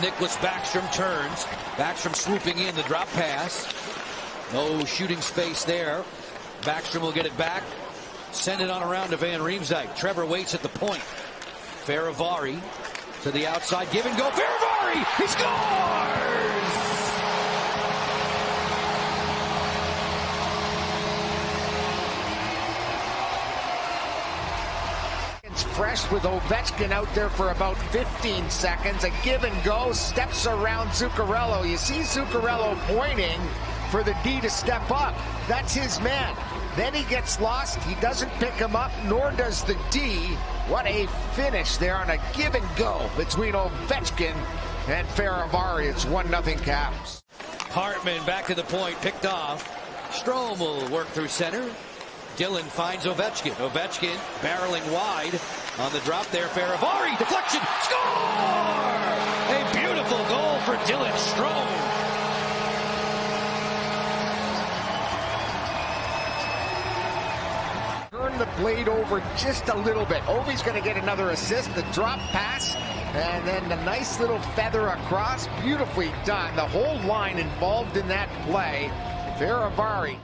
Nicklas Backstrom turns. Backstrom swooping in the drop pass. No shooting space there. Backstrom will get it back. Send it on around to Van Riemsdyk. Trevor waits at the point. Fehérváry to the outside. Give and go. Fehérváry! He scores! Fresh with Ovechkin out there for about 15 seconds. A give and go, steps around Zuccarello. You see Zuccarello pointing for the D to step up. That's his man. Then he gets lost. He doesn't pick him up, nor does the D. What a finish there on a give and go between Ovechkin and Fehérváry. It's 1-0 Caps. Hartman back to the point, picked off. Strome will work through center. Dylan finds Ovechkin. Ovechkin barreling wide on the drop there. Fehérváry, deflection, score! A beautiful goal for Dylan Strome. Turn the blade over just a little bit. Ovi's going to get another assist. The drop pass, and then the nice little feather across. Beautifully done. The whole line involved in that play. Fehérváry.